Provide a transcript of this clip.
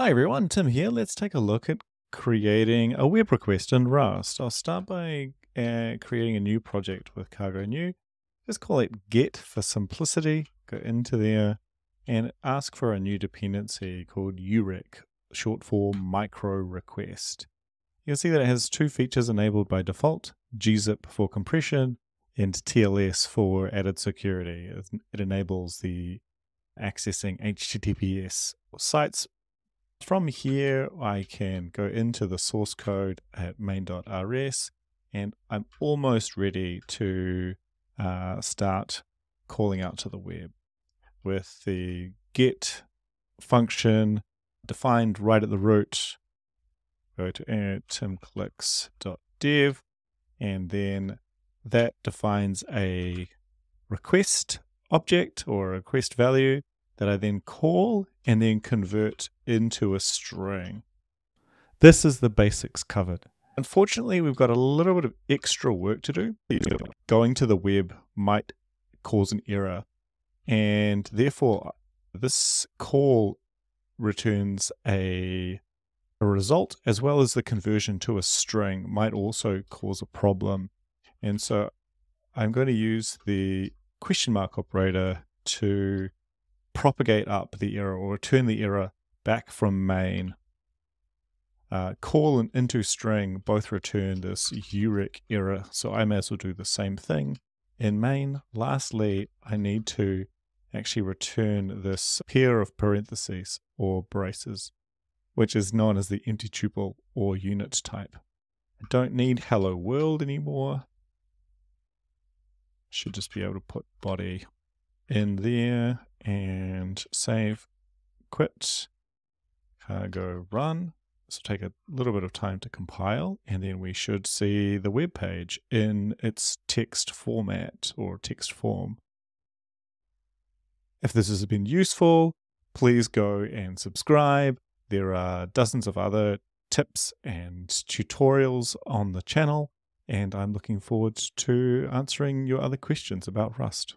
Hi everyone, Tim here. Let's take a look at creating a web request in Rust. I'll start by uh, creating a new project with Cargo New. Just call it get for simplicity. Go into there and ask for a new dependency called ureq, short for micro request. You'll see that it has two features enabled by default, gzip for compression and TLS for added security. It enables the accessing HTTPS sites from here, I can go into the source code at main.rs and I'm almost ready to uh, start calling out to the web with the get function defined right at the root. Go to timclicks.dev and then that defines a request object or a request value that I then call and then convert into a string. This is the basics covered. Unfortunately, we've got a little bit of extra work to do. Going to the web might cause an error, and therefore, this call returns a, a result as well as the conversion to a string might also cause a problem. And so I'm going to use the question mark operator to propagate up the error or return the error back from main. Uh, call and into string both return this ureq error, so I may as well do the same thing in main. Lastly, I need to actually return this pair of parentheses or braces, which is known as the empty tuple or unit type. I don't need hello world anymore. Should just be able to put body in there and save, quit, uh, cargo run. This will take a little bit of time to compile, and then we should see the web page in its text format or text form. If this has been useful, please go and subscribe. There are dozens of other tips and tutorials on the channel, and I'm looking forward to answering your other questions about Rust.